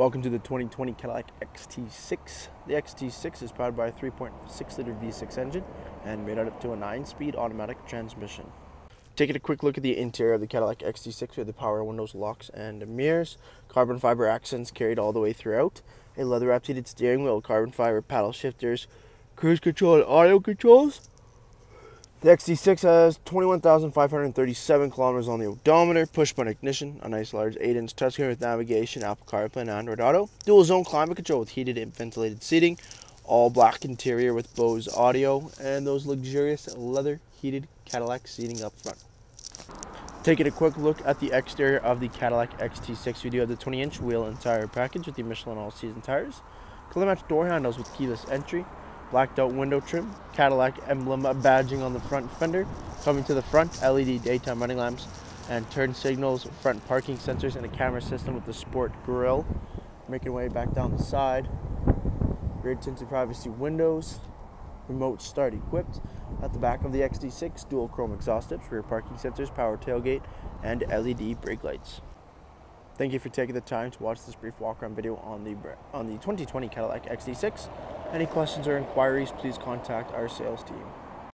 Welcome to the 2020 Cadillac XT6. The XT6 is powered by a 3.6 liter V6 engine and made up to a 9 speed automatic transmission. Taking a quick look at the interior of the Cadillac XT6 with the power windows, locks, and mirrors. Carbon fiber accents carried all the way throughout. A leather wrapped heated steering wheel, carbon fiber paddle shifters, cruise control, and audio controls. The XT6 has 21,537 kilometers on the odometer, push button ignition, a nice large 8 inch touchscreen with navigation, Apple CarPlay, and Android Auto, dual zone climate control with heated and ventilated seating, all black interior with Bose audio, and those luxurious leather heated Cadillac seating up front. Taking a quick look at the exterior of the Cadillac XT6, we do have the 20 inch wheel and tire package with the Michelin all season tires, color match door handles with keyless entry, blacked out window trim, Cadillac emblem badging on the front fender, coming to the front, LED daytime running lamps, and turn signals, front parking sensors, and a camera system with the sport grille. Making way back down the side, rear tinted privacy windows, remote start equipped. At the back of the XT6, dual chrome exhaust tips, rear parking sensors, power tailgate, and LED brake lights. Thank you for taking the time to watch this brief walk-around video on the on the 2020 Cadillac XT6. Any questions or inquiries, please contact our sales team.